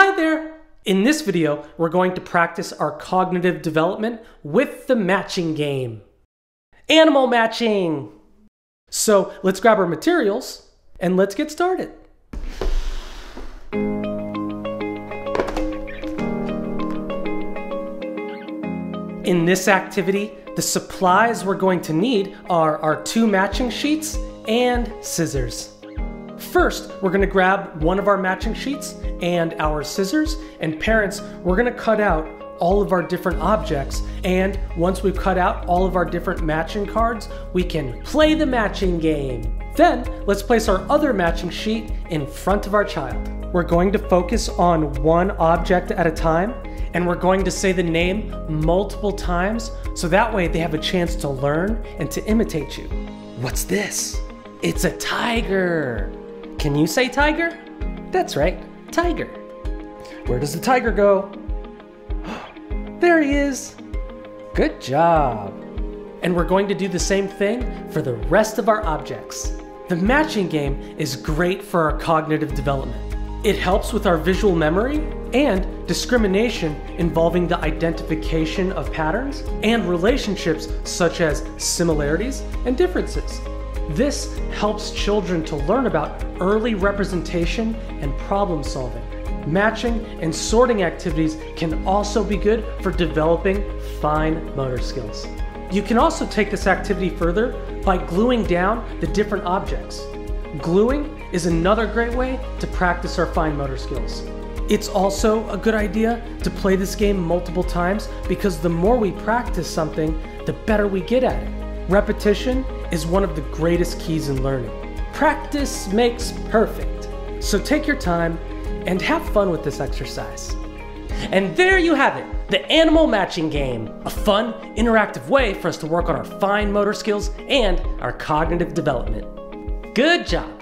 Hi there! In this video, we're going to practice our cognitive development with the matching game. Animal matching! So let's grab our materials and let's get started. In this activity, the supplies we're going to need are our two matching sheets and scissors. First, we're gonna grab one of our matching sheets and our scissors, and parents, we're gonna cut out all of our different objects. And once we've cut out all of our different matching cards, we can play the matching game. Then, let's place our other matching sheet in front of our child. We're going to focus on one object at a time, and we're going to say the name multiple times so that way they have a chance to learn and to imitate you. What's this? It's a tiger. Can you say tiger? That's right, tiger. Where does the tiger go? there he is. Good job. And we're going to do the same thing for the rest of our objects. The matching game is great for our cognitive development. It helps with our visual memory and discrimination involving the identification of patterns and relationships such as similarities and differences. This helps children to learn about early representation and problem solving. Matching and sorting activities can also be good for developing fine motor skills. You can also take this activity further by gluing down the different objects. Gluing is another great way to practice our fine motor skills. It's also a good idea to play this game multiple times because the more we practice something, the better we get at it. Repetition is one of the greatest keys in learning. Practice makes perfect. So take your time and have fun with this exercise. And there you have it, the animal matching game. A fun, interactive way for us to work on our fine motor skills and our cognitive development. Good job!